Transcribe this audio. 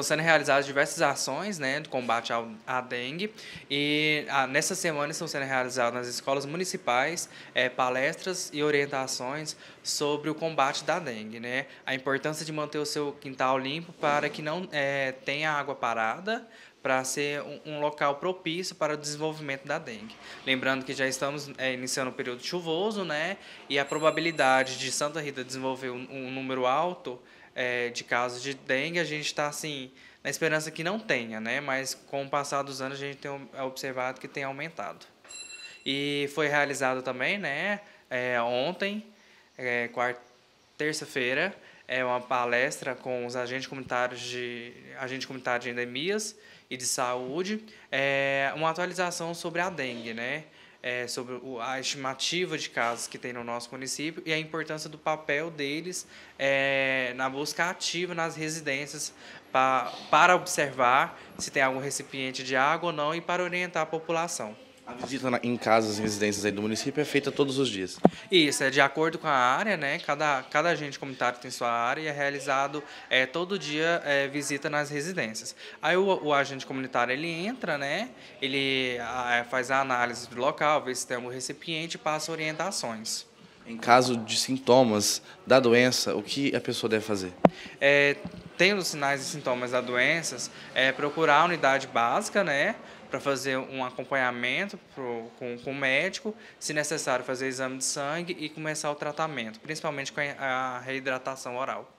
Estão sendo realizadas diversas ações né, de combate ao, à dengue e a, nessa semana estão sendo realizadas nas escolas municipais é, palestras e orientações sobre o combate da dengue. Né? A importância de manter o seu quintal limpo para que não é, tenha água parada, para ser um, um, local propício para o desenvolvimento da dengue. Lembrando que já estamos é, iniciando o período chuvoso, né? E a probabilidade de Santa Rita desenvolver um, um número alto é, de casos de dengue, a gente está assim na esperança que não tenha, né? Mas com o passar dos anos a gente tem observado que tem aumentado. E foi realizado também, né? É, ontem, é, terça-feira, é uma palestra com os agentes comunitários de agente comunitário de endemias e de saúde, é uma atualização sobre a dengue, né? É, sobre a estimativa de casos que tem no nosso município e a importância do papel deles é, na busca ativa nas residências pra, para observar se tem algum recipiente de água ou não e para orientar a população. A visita em casas e residências aí do município é feita todos os dias? Isso, é de acordo com a área, né? Cada, cada agente comunitário tem sua área e é realizado é, todo dia é, visita nas residências. Aí o, o agente comunitário ele entra, né? Ele a, é, faz a análise do local, vê se tem algum recipiente e passa orientações. Em caso de sintomas da doença, o que a pessoa deve fazer? É, tendo sinais e sintomas da doença, é procurar a unidade básica, né? para fazer um acompanhamento pro, com, com o médico, se necessário fazer exame de sangue e começar o tratamento, principalmente com a reidratação oral.